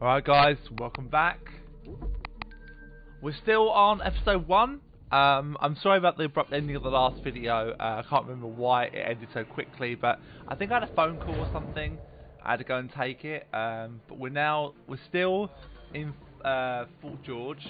Alright guys, welcome back. We're still on episode 1. Um, I'm sorry about the abrupt ending of the last video. Uh, I can't remember why it ended so quickly, but I think I had a phone call or something. I had to go and take it. Um, but we're now, we're still in uh, Fort George.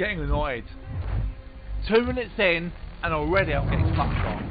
Getting annoyed. Two minutes in, and already I'm getting fucked off.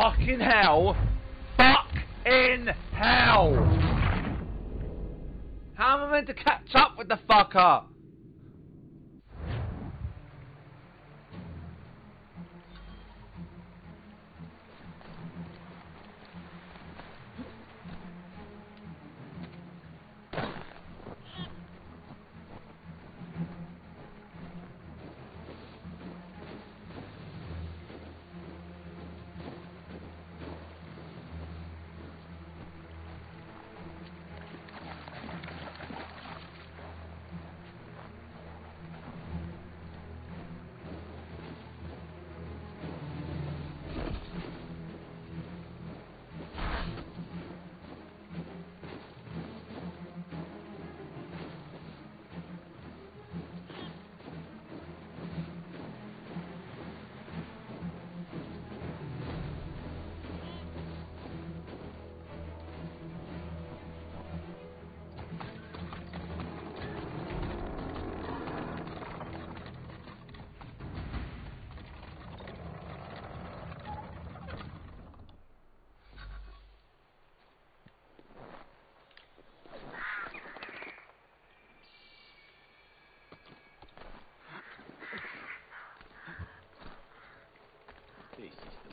Fucking hell! Fuck in hell! How am I meant to catch up with the fucker?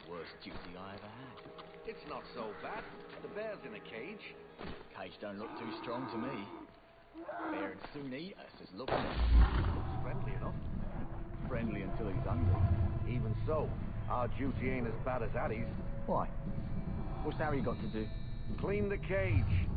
Worst duty I ever had. It's not so bad. The bear's in a cage. Cage don't look too strong to me. Bear'd soon eat us as looking Looks friendly enough. friendly until he's hungry. Even so, our duty ain't as bad as Addie's. Why? What's Harry got to do? Clean the cage.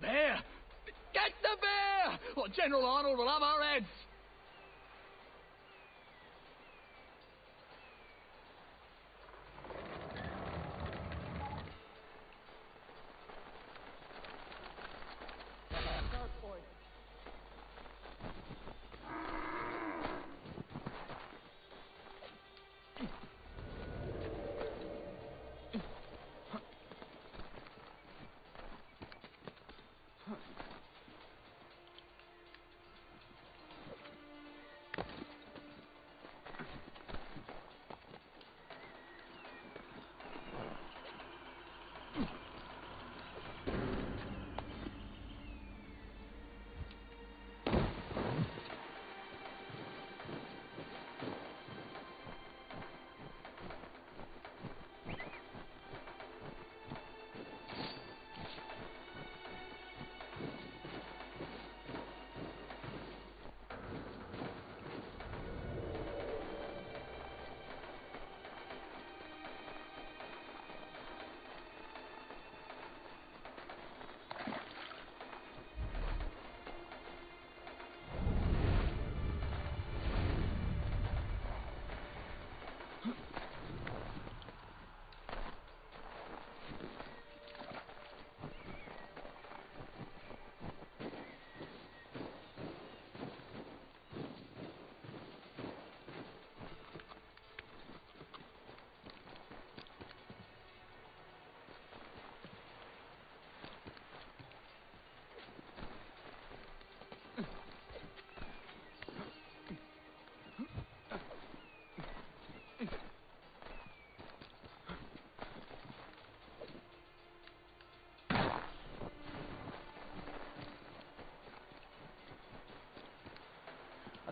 Bear! Get the bear! Or General Arnold will have our heads!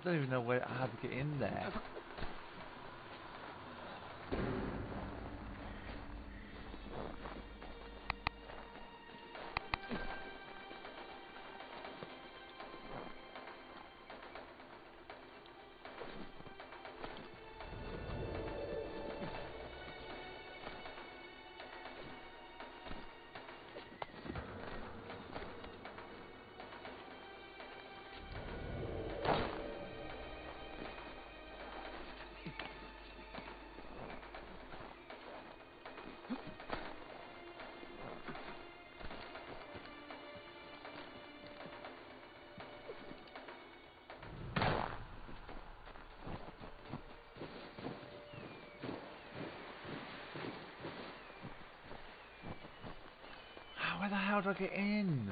Don't even know where how to get in there. Where the hell do I get in?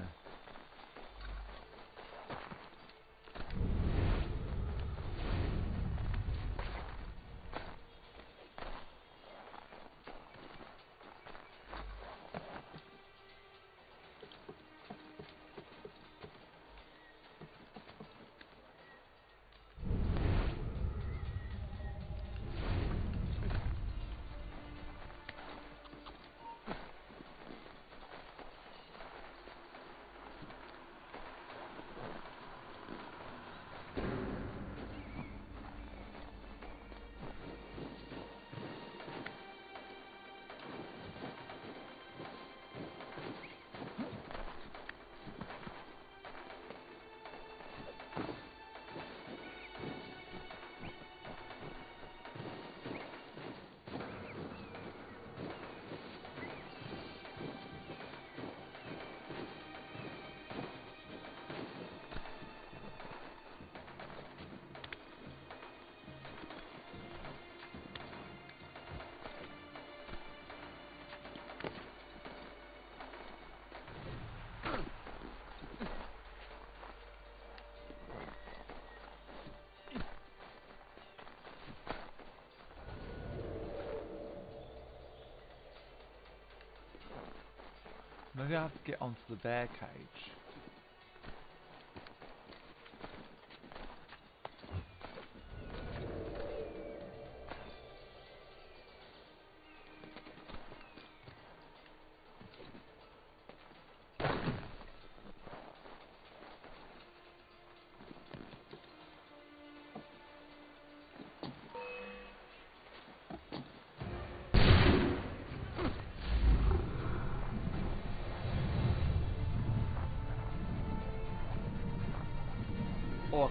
Maybe I have to get onto the bear cage. Or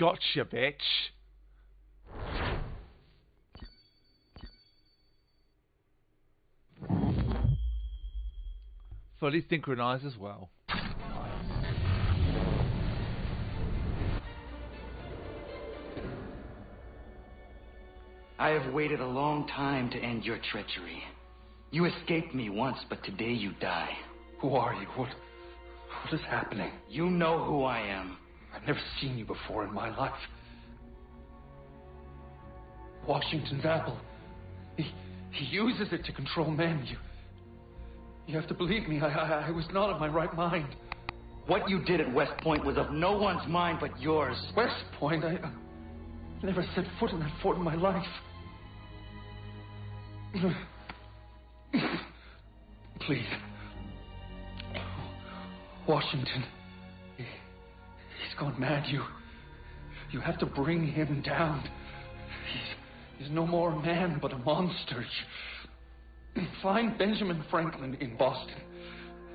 Gotcha, bitch. Fully synchronized as well. I have waited a long time to end your treachery. You escaped me once, but today you die. Who are you? What, what is happening? You know who I am. I've never seen you before in my life. Washington's apple. He, he uses it to control men. You, you have to believe me. I, I, I was not in my right mind. What you did at West Point was of no one's mind but yours. West Point? I, I never set foot in that fort in my life. Please. Washington. Gone mad. You. You have to bring him down. He's, he's no more a man, but a monster. Find Benjamin Franklin in Boston.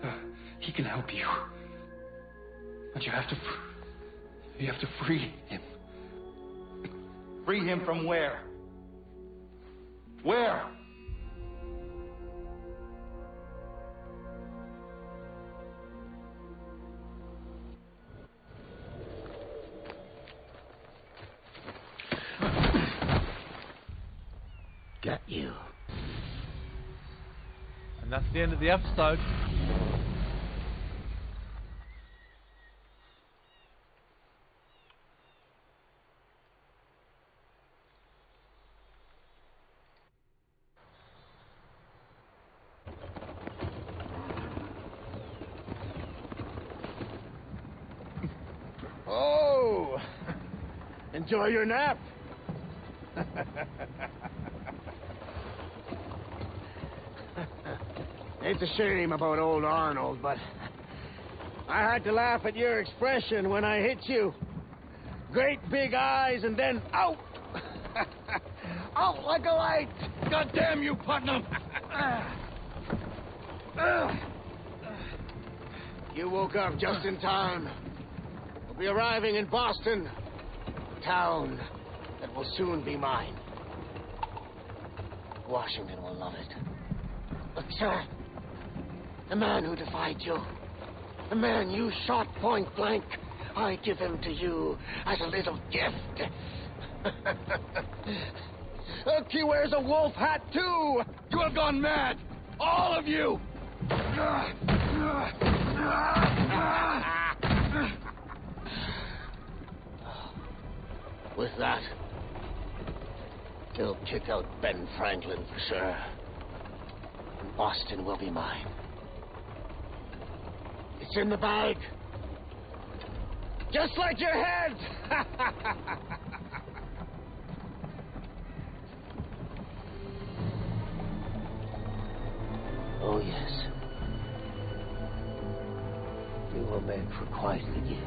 Uh, he can help you. But you have to. You have to free him. Free him from where? Where? You. And that's the end of the episode. Oh! Enjoy your nap. it's a shame about old Arnold, but I had to laugh at your expression when I hit you. Great big eyes and then out! out like a light! God damn you, Putnam! You woke up just in time. We'll be arriving in Boston, a town that will soon be mine. Washington will love it. Sir, the man who defied you, the man you shot point blank, I give him to you as a little gift. Look, he wears a wolf hat, too! You have gone mad! All of you! With that, he'll kick out Ben Franklin for sure. And Boston will be mine. It's in the bag. Just like your head! oh, yes. You will make for quite the gift.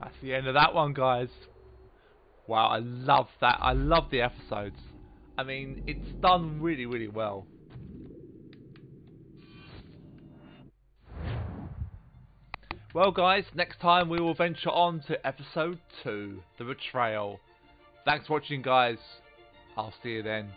That's the end of that one, guys. Wow, I love that. I love the episodes. I mean, it's done really, really well. Well, guys, next time we will venture on to episode 2 The Betrayal. Thanks for watching, guys. I'll see you then.